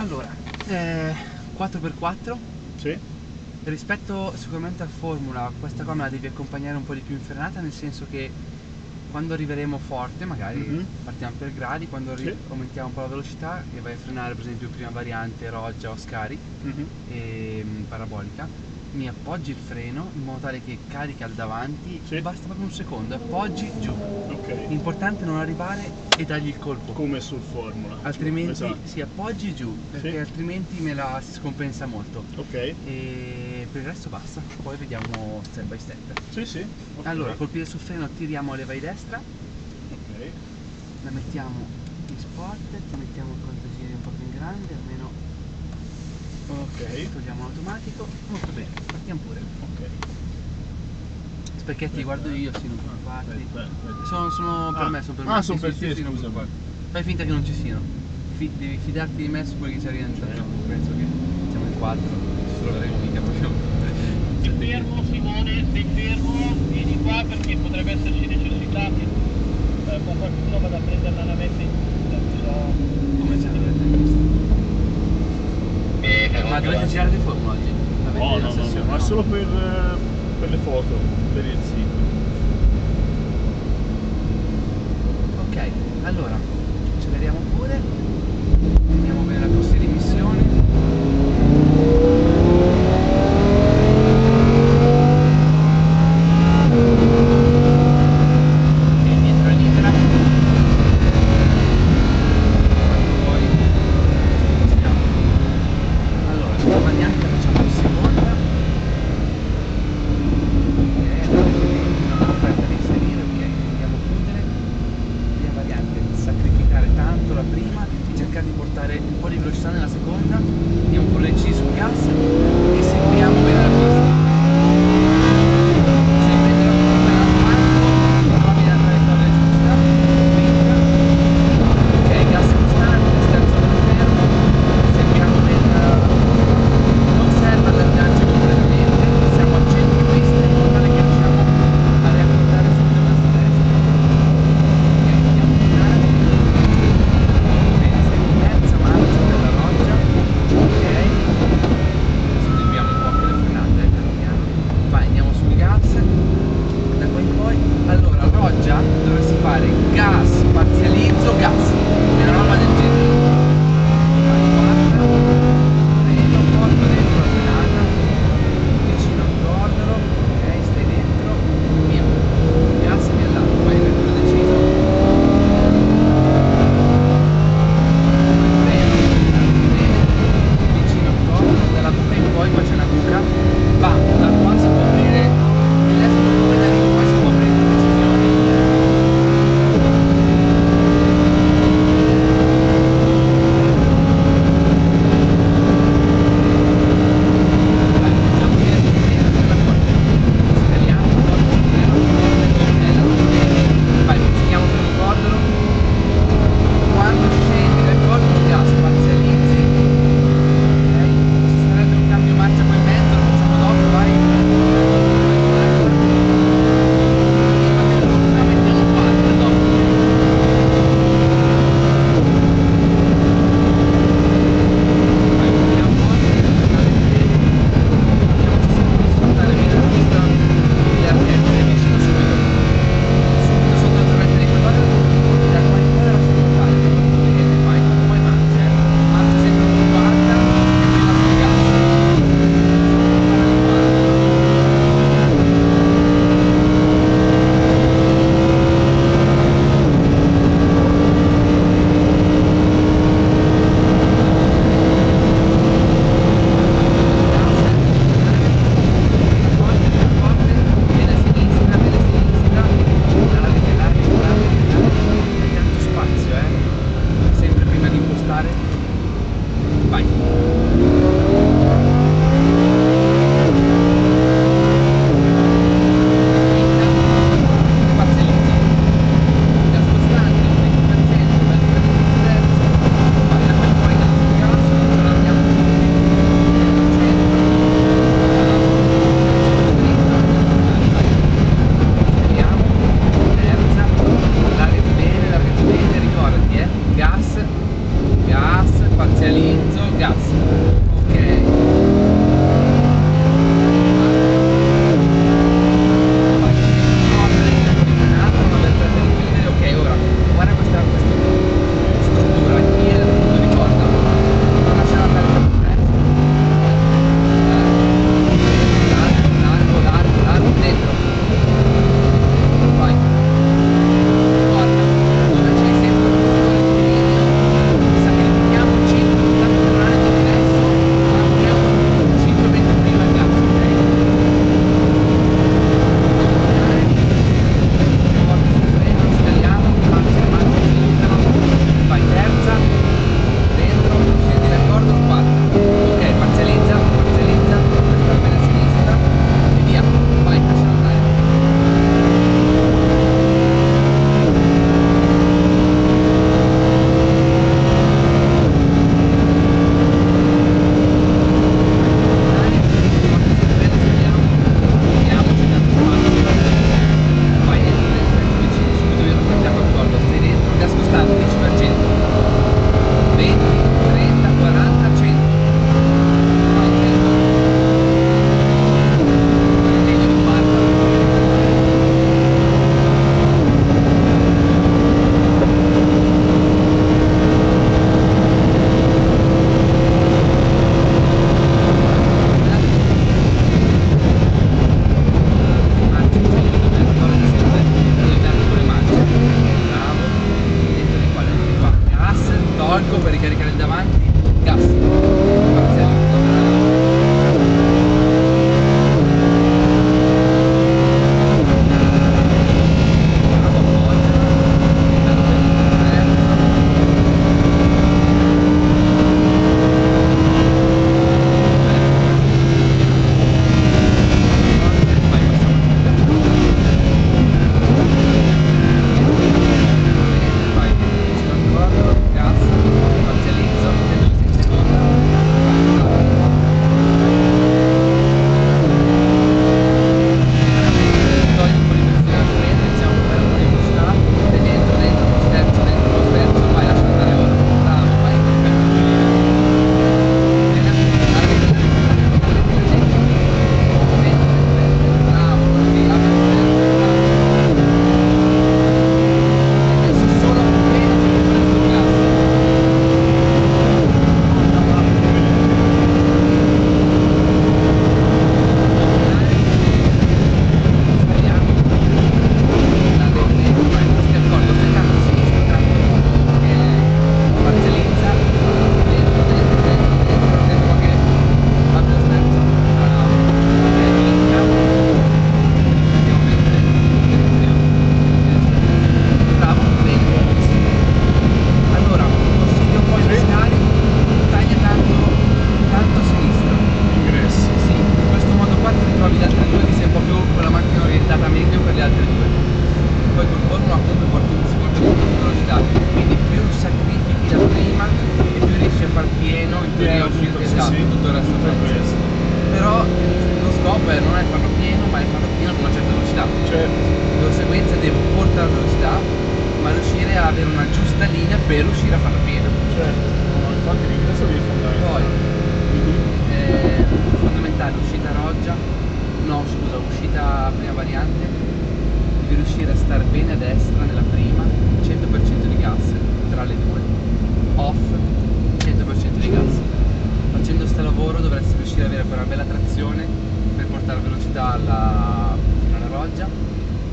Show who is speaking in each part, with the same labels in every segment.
Speaker 1: Allora, eh, 4x4
Speaker 2: Sì?
Speaker 1: rispetto sicuramente a Formula, questa qua me la devi accompagnare un po' di più in frenata, nel senso che quando arriveremo forte, magari
Speaker 2: Mhm.
Speaker 1: partiamo per gradi, quando
Speaker 2: Sì.
Speaker 1: aumentiamo un po' la velocità e vai a frenare per esempio prima variante Roggia o Scari
Speaker 2: Mhm.
Speaker 1: e mm, parabolica, mi appoggi il freno in modo tale che carica il davanti,
Speaker 2: Sì.
Speaker 1: basta proprio un secondo, appoggi giù.
Speaker 2: Ok.
Speaker 1: L'importante è non arrivare e dagli il colpo.
Speaker 2: Come sul Formula.
Speaker 1: Altrimenti
Speaker 2: Esatto.
Speaker 1: si appoggi giù, perché
Speaker 2: Sì.
Speaker 1: altrimenti me la scompensa molto.
Speaker 2: Ok.
Speaker 1: E per il resto basta, poi vediamo step by step.
Speaker 2: Sì, sì. ok.
Speaker 1: Allora, col piede sul freno tiriamo leva di destra,
Speaker 2: Ok.
Speaker 1: la mettiamo in sport, ti mettiamo il contagiri un po' più in grande, almeno
Speaker 2: Ok.
Speaker 1: togliamo l'automatico. Molto bene, partiamo pure.
Speaker 2: Ok.
Speaker 1: Specchietti guardo io, sì, non preoccuparti.
Speaker 2: Aspetta, aspetta.
Speaker 1: Sono, sono per
Speaker 2: Ah.
Speaker 1: me, sono per
Speaker 2: Ah,
Speaker 1: me.
Speaker 2: sono
Speaker 1: Sì,
Speaker 2: per
Speaker 1: sì,
Speaker 2: te,
Speaker 1: sì, non
Speaker 2: scusa.
Speaker 1: preoccuparti. Fai finta che non ci siano. Fi- devi fidarti di me su quelli che ci arrivano.
Speaker 2: Certo.
Speaker 1: Penso che siamo in quattro, ci troveremo mica proprio.
Speaker 3: Stai fermo Simone, stai fermo, vieni qua perché potrebbe esserci necessità che eh, qualcuno vada a prendere la navetta in so.
Speaker 1: Come c'è Ma dovete girare di forma oggi?
Speaker 2: No,
Speaker 1: la
Speaker 2: no, no, no,
Speaker 1: sessione,
Speaker 2: ma solo per, eh, per le foto, per il sito.
Speaker 1: Ok, allora, acceleriamo pure. Vediamo bene la velocità, ma riuscire a avere una giusta linea per riuscire a farla piena.
Speaker 2: Certo. No, infatti l'ingresso devi fondare.
Speaker 1: Poi eh, fondamentale uscita roggia. No scusa uscita prima variante. Devi riuscire a stare bene a destra nella prima 100% di gas tra le due. Off 100% di gas. Facendo sto lavoro dovresti riuscire ad avere quella bella trazione per portare velocità alla, fino alla roggia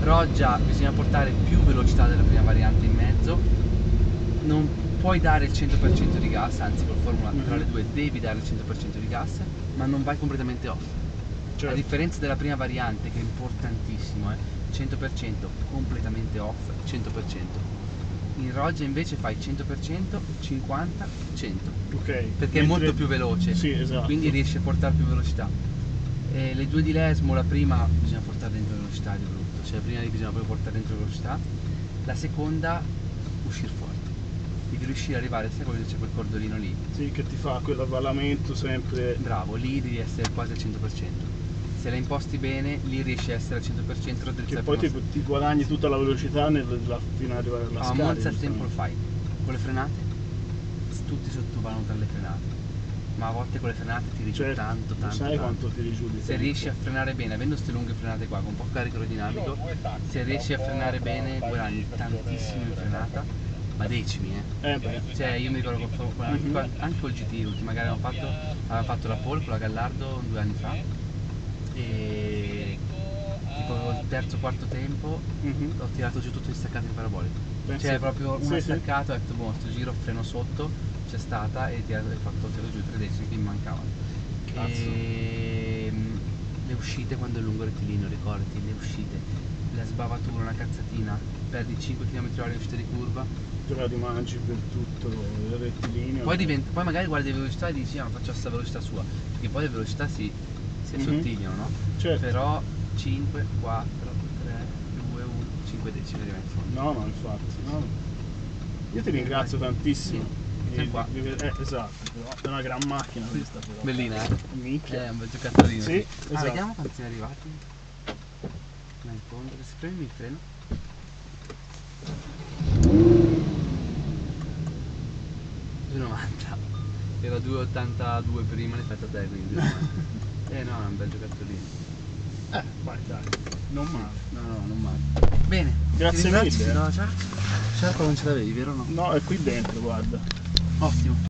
Speaker 1: roggia bisogna portare più velocità della prima variante in mezzo non puoi dare il 100% di gas, anzi col Formula tra le
Speaker 2: Mhm.
Speaker 1: due devi dare il 100% di gas, ma non vai completamente off. A
Speaker 2: Certo.
Speaker 1: differenza della prima variante, che è importantissimo, eh, 100% completamente off, 100%. In Roggia invece fai 100%, 50, 100,
Speaker 2: Ok.
Speaker 1: perché è
Speaker 2: Mentre-
Speaker 1: molto più veloce,
Speaker 2: Sì, esatto.
Speaker 1: quindi riesci a portare più velocità. E le due di Lesmo, la prima bisogna portare dentro velocità di brutto, cioè la prima bisogna proprio portare dentro velocità, la seconda uscire fuori. Devi riuscire ad arrivare, sai quando c'è quel cordolino lì?
Speaker 2: Sì, che ti fa quell'avvalamento sempre.
Speaker 1: Bravo, lì devi essere quasi al 100%. Se la imposti bene, lì riesci a essere al 100%
Speaker 2: Che
Speaker 1: raddrizzare
Speaker 2: poi ti,
Speaker 1: a-
Speaker 2: ti guadagni tutta la velocità nel, la- fino ad arrivare alla
Speaker 1: a
Speaker 2: scala.
Speaker 1: Monza il tempo lo fai. Con le frenate, tutti sottovalutano le frenate. Ma a volte con le frenate tiri giù
Speaker 2: Cioè,
Speaker 1: tanto, tanto.
Speaker 2: sai
Speaker 1: tanto.
Speaker 2: quanto tiri giù di
Speaker 1: Se
Speaker 2: tempo?
Speaker 1: riesci a frenare bene, avendo queste lunghe frenate qua, con poco carico aerodinamico, se riesci a frenare bene guadagni tantissimo in frenata, ma decimi eh.
Speaker 2: Eh beh,
Speaker 1: Cioè io mi ricordo che con- con- anche,
Speaker 2: Mhm.
Speaker 1: qua- anche col GT ultimo, magari avevamo fatto, avevamo fatto la pole con la Gallardo due anni fa e tipo il terzo quarto tempo
Speaker 2: mhm.
Speaker 1: ho tirato giù tutto in staccate in parabolico. Cioè proprio una
Speaker 2: Sì, sì.
Speaker 1: staccata, ho detto boh, sto giro freno sotto, c'è stata e tirato, ho fatto ho tirato giù tre decimi che mi mancavano. E mm, le uscite quando è lungo rettilineo, ricordi, le uscite, la sbavatura, una cazzatina, perdi 5 km h uscita di curva,
Speaker 2: te la rimangi per tutto il rettilineo.
Speaker 1: poi, diventa, poi magari guardi le velocità e dici ah faccio questa velocità sua, perché poi le velocità si, si
Speaker 2: Mhm.
Speaker 1: assottigliano, no?
Speaker 2: Certo.
Speaker 1: Però 5, 4, 3, 2, 1, 5 decimi arriva in fondo.
Speaker 2: No, no, infatti. no. Io ti ringrazio tantissimo.
Speaker 1: Sì.
Speaker 2: Di-
Speaker 1: qua.
Speaker 2: eh, esatto, è una gran macchina questa però.
Speaker 1: Bellina, eh?
Speaker 2: Minchia.
Speaker 1: È un bel giocattolino.
Speaker 2: Sì,
Speaker 1: Ah,
Speaker 2: esatto.
Speaker 1: vediamo quanti sono arrivati. Là in fondo, se premi il freno. ,90 Era 2,82 prima rispetto a te quindi 2,90. Eh no, è un bel giocattolino.
Speaker 2: Eh, vai, dai. Non male.
Speaker 1: No, no, non male. Bene,
Speaker 2: Grazie mille, eh.
Speaker 1: ciarpa. Ciarpa non ce l'avevi, vero o no?
Speaker 2: No, è qui dentro, guarda.
Speaker 1: Ótimo.